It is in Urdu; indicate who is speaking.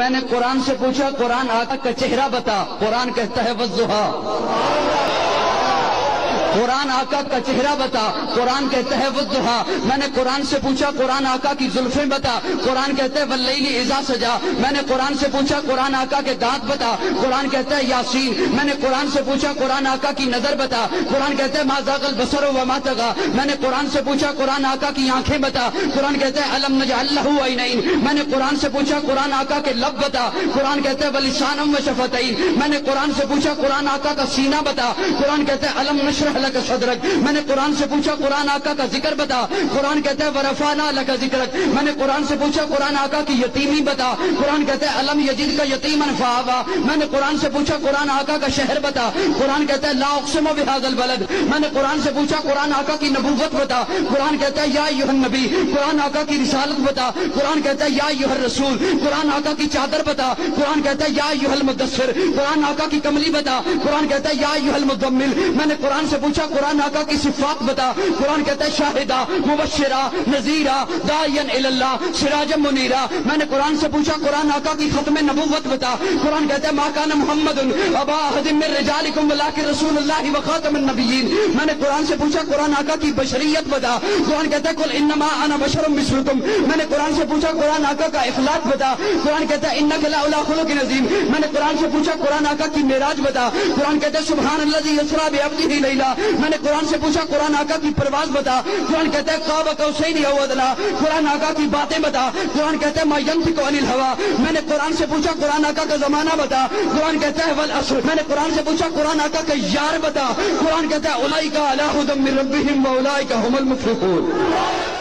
Speaker 1: میں نے قرآن سے پوچھا قرآن آقا کا چہرہ بتا قرآن کہتا ہے وضحا قرآن آقا کا چہرہ بتا، قرآن کہتا ہے وضحا میں نے قرآن سے پوچھا، قرآن آقا کی زلفیں بتا۔ قرآن کہتا ہے واللیل اذا سجا۔ میں نے قرآن سے پوچھا، قرآن آقا کے دانت بتا۔ قرآن کہتا ہے یاسین۔ میں نے قرآن سے پوچھا، قرآن آقا کی نظر بتا۔ قرآن کہتا ہے ما ذاق البصر و ما تغا میں نے قرآن سے پوچھا، قرآن آقا کی آنکھیں بتا۔ قرآن کہتا ہے علم نجعل له عینین۔ میں نے قرآن سے پوچھا، قرآن آقا کے لب بتا۔ قرآن کہتا ہے ولسانم و شفتین۔ میں نے قرآن سے پوچھا، قرآن آقا کا سینہ بتا۔ قرآن کہتا ہے علم نشرح لك صدرک میں نے قرآن سے پوچھا، قرآن آقا کا ذکر بتا۔ قرآن کہتا ہے ورفعنا لك ذکرک. میں نے قرآن سے پوچھا، قرآن آقا کی یتیمی بتا. قرآن کہتا ہے، علم یجد کا یتیما فآوا میں نے قرآن سے پوچھا، قرآن آقا کا شہر بتا. قرآن کہتا ہے، لا اقسم بهذا البلد. میں نے قرآن سے پوچھا، قرآن آقا کی نبوت بتا. قرآن کہتا ہے، یا ایھا النبی. قرآن آقا کی رسالت بتا۔ قرآن کہتا ہے، یا ایھا الرسول. قرآن آقا کی چادر بتا۔ قرآن کہتا ہے، یا ایھا المدثر. قرآن آقا کی کملی بتا۔ قرآن کہتا ہے، یا ایھا المزمل میں نے قرآن سے پوچھا، قرآن آقا کی صفات بتا۔ قرآن کہتا ہے، شاہدہ، مبشرہ، نذیرہ، داعین اللہ سراجا منیرہ۔ میں نے قرآن سے پوچھا، قرآن آقا کی ختم نبوت بتا۔ قرآن کہتا ہے، ما کان محمد ابا احد من رجالکم ولکن رسول اللہ و خاتم النبیین۔ میں نے قرآن سے پوچھا، قرآن آقا کی بشریت بتا۔ قرآن کہتا ہے، قل انما انا بشر مثلکم۔ میں نے قرآن سے پوچھا، قرآن آقا کا اخلاق بتا۔ قرآن کہتا ہے انک لا خلق عظیم میں نے قرآن سے پوچھا، قرآن آقا کی معراج بتا۔ قرآن کہتا ہے، سبحان اللہ الذی یسرا بعبده لیلا میں نے قرآن سے پوچھا، قرآن آقا کی پرواز بتا۔ قرآن کہتا ہے قاب قوسین او ادنا قرآن آقا کی باتیں بتا۔ قرآن کہتا ہے، ما ينطق عن الهوى میں نے قرآن سے پوچھا، قرآن آقا کا زمانہ بتا۔ قرآن کہتا ہے والعصر میں نے قرآن سے پوچھا، قرآن آقا کا یار بتا۔ قرآن کہتا ہے اولئک علی هدى من ربهم واولئک هم المفلحون۔